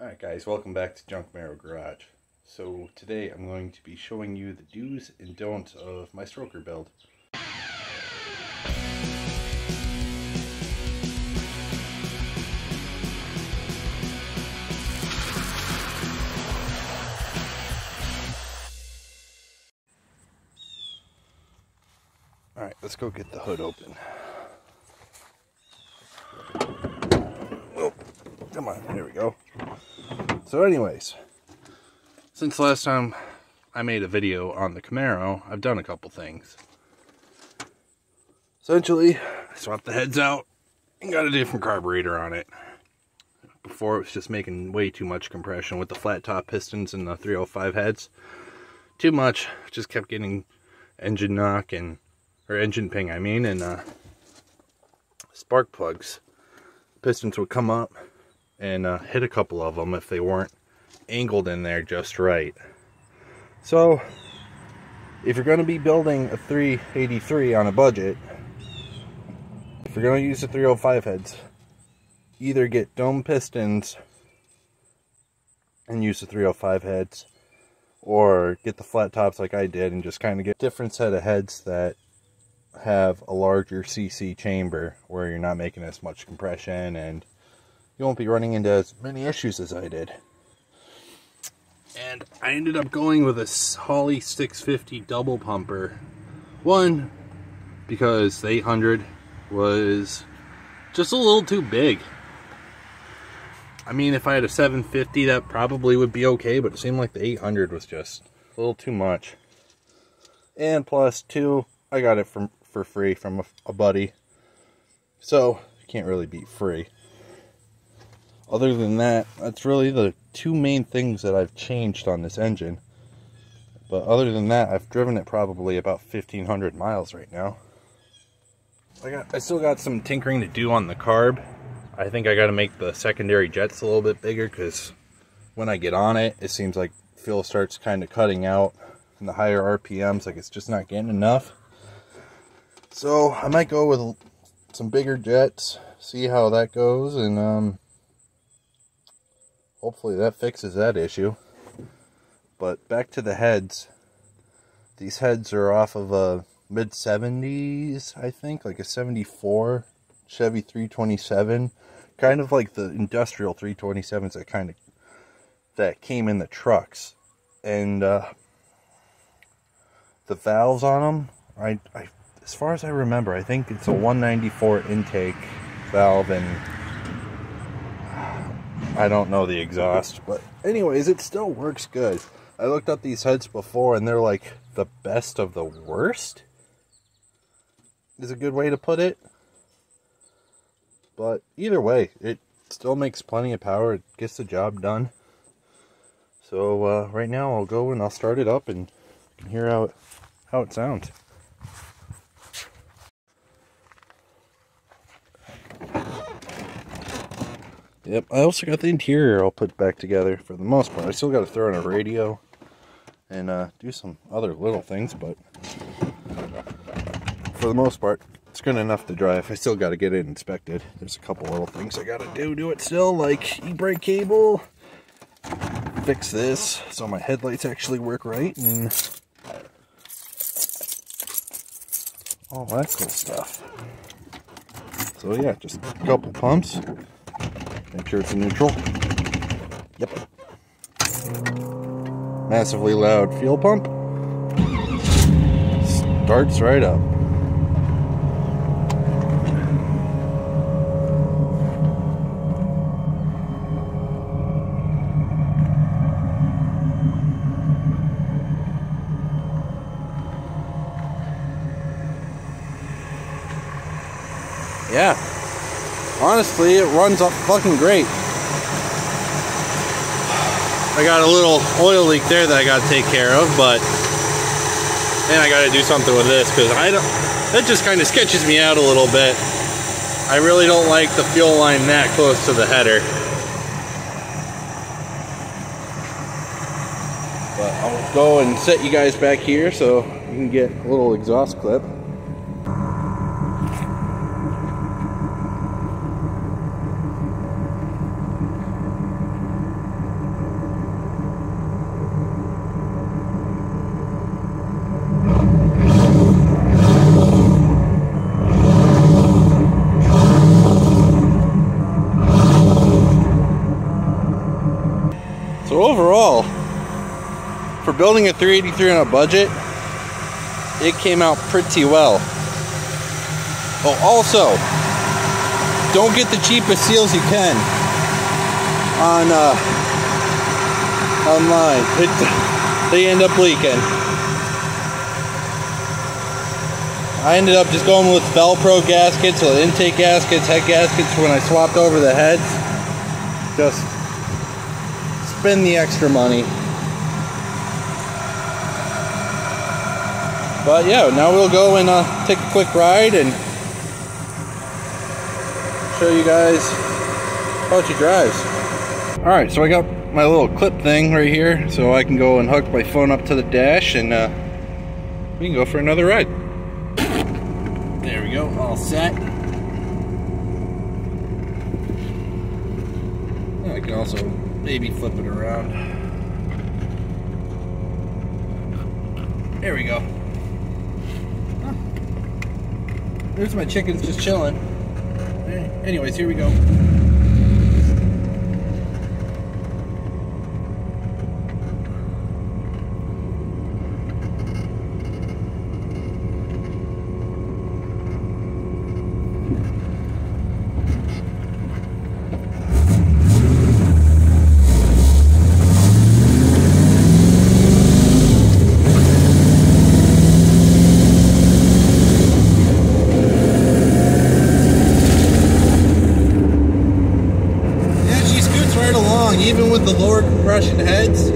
Alright guys, welcome back to Junkmaro Garage. So today I'm going to be showing you the do's and don'ts of my stroker build. Alright, let's go get the hood open. Oh, come on, here we go. So anyways, since last time I made a video on the Camaro, I've done a couple things. Essentially, I swapped the heads out and got a different carburetor on it. Before it was just making way too much compression with the flat top pistons and the 305 heads. Too much, just kept getting engine knock and, or engine ping I mean, and uh, spark plugs. Pistons would come up and uh, hit a couple of them if they weren't angled in there just right. So, if you're going to be building a 383 on a budget, if you're going to use the 305 heads, either get dome pistons and use the 305 heads, or get the flat tops like I did and just kind of get different set of heads that have a larger CC chamber where you're not making as much compression and you won't be running into as many issues as I did. And I ended up going with a Holley 650 double pumper. One, because the 800 was just a little too big. I mean, if I had a 750, that probably would be okay, but it seemed like the 800 was just a little too much. And plus, two, I got it from for free from a, a buddy. So, you can't really beat free other than that, that's really the two main things that I've changed on this engine. But other than that, I've driven it probably about 1,500 miles right now. I got, I still got some tinkering to do on the carb. I think I got to make the secondary jets a little bit bigger because when I get on it, it seems like fuel starts kind of cutting out in the higher RPMs, like it's just not getting enough. So I might go with some bigger jets, see how that goes, and um, hopefully that fixes that issue. But back to the heads. These heads are off of a mid 70s, I think, like a 74 Chevy 327. Kind of like the industrial 327s that kind of that came in the trucks. And uh, the valves on them, I, I, as far as I remember, I think it's a 194 intake valve and I don't know the exhaust, but anyways, it still works good. I looked up these heads before and they're like the best of the worst. Is a good way to put it. But either way, it still makes plenty of power. It gets the job done. So uh, right now I'll go and I'll start it up and hear how it, how it sounds. Yep, I also got the interior all put back together for the most part. I still got to throw in a radio and uh, do some other little things, but for the most part, it's good enough to drive. I still got to get it inspected. There's a couple little things I got to do to it still, like e-brake cable, fix this so my headlights actually work right, and all that cool stuff. So yeah, just a couple pumps. Make sure it's neutral. Yep. Massively loud fuel pump. Starts right up. Yeah, honestly, it runs up fucking great. I got a little oil leak there that I got to take care of, but and I got to do something with this because I don't. That just kind of sketches me out a little bit. I really don't like the fuel line that close to the header. But I'll go and set you guys back here so you can get a little exhaust clip. Overall, for building a 383 on a budget, it came out pretty well. Oh, also, don't get the cheapest seals you can on uh, online. It, they end up leaking. I ended up just going with Fel-Pro gaskets, intake gaskets, head gaskets when I swapped over the heads. Just spend the extra money. But yeah, now we'll go and uh, take a quick ride and show you guys how she drives. All right, so I got my little clip thing right here so I can go and hook my phone up to the dash and uh, we can go for another ride. There we go, all set. I can also maybe flip it around. There we go. There's my chickens just chilling. Eh, anyways, here we go. even with the lower compression heads.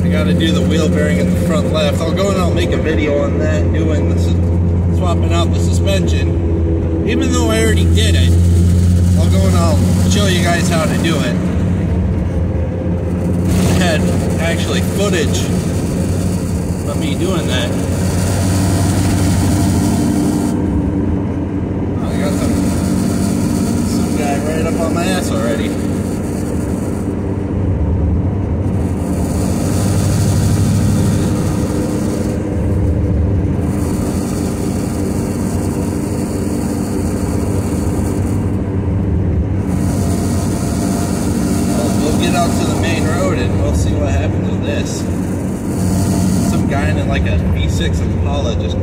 I gotta do the wheel bearing in the front left. I'll go and I'll make a video on that, doing the, swapping out the suspension. Even though I already did it, I'll go and I'll show you guys how to do it had actually footage of me doing that. Oh, I got some, some guy right up on my ass already. psychologist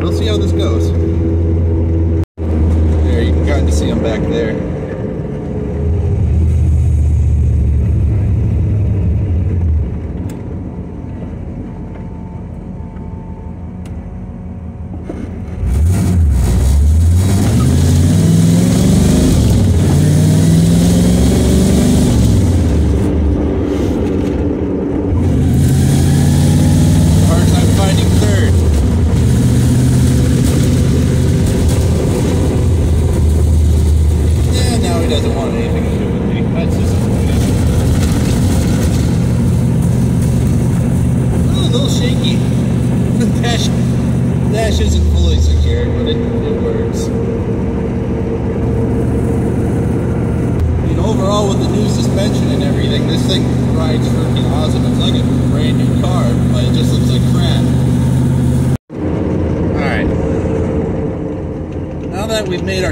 We'll see how this goes.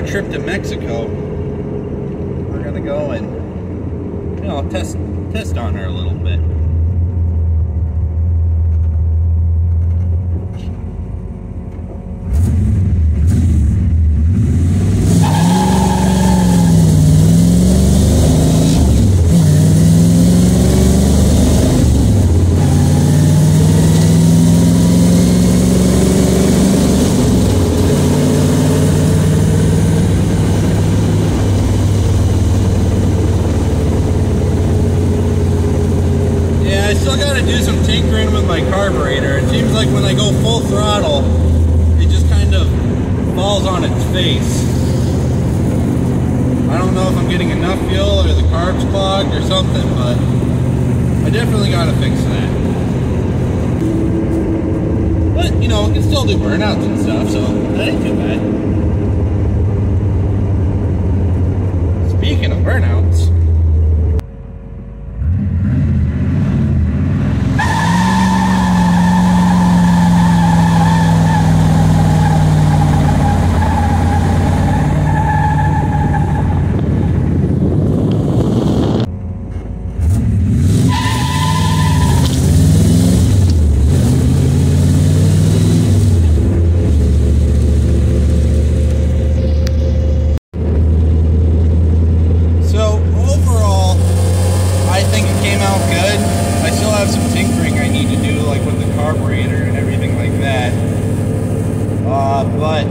Trip to Mexico, we're gonna go and you know test test on her a little bit. throttle, it just kind of falls on its face. I don't know if I'm getting enough fuel or the carbs clogged or something, but I definitely got to fix that. But, you know, it can still do burnouts and stuff, so that ain't too bad. Speaking of burnouts, So overall, I think it came out good. I still have some tinkering I need to do, like with the carburetor and everything like that. Uh, but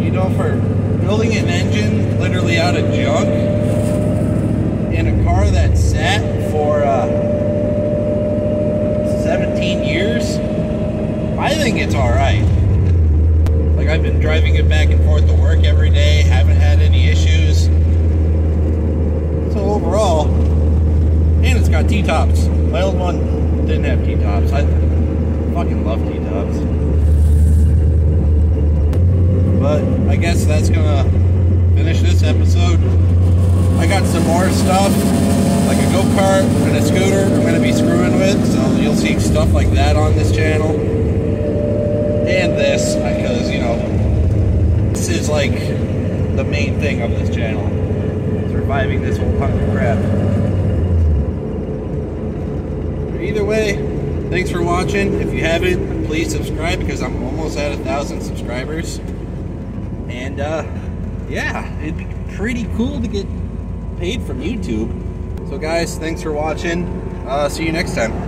you know, for building an engine literally out of junk in a car that sat for uh, 17 years, I think it's all right. Like I've been driving it back and forth to work every day, haven't had any issues. So overall, and it's got T-tops. My old one didn't have T-tops. I fucking love T-tops. But I guess that's gonna finish this episode. I got some more stuff, like a go-kart and a scooter I'm gonna be screwing with, so you'll see stuff like that on this channel. And this, because, you know, this is like the main thing of this channel surviving this whole punk crap. Either way, thanks for watching. If you haven't, please subscribe because I'm almost at a thousand subscribers. And uh, yeah, it'd be pretty cool to get paid from YouTube. So guys, thanks for watching. Uh, see you next time.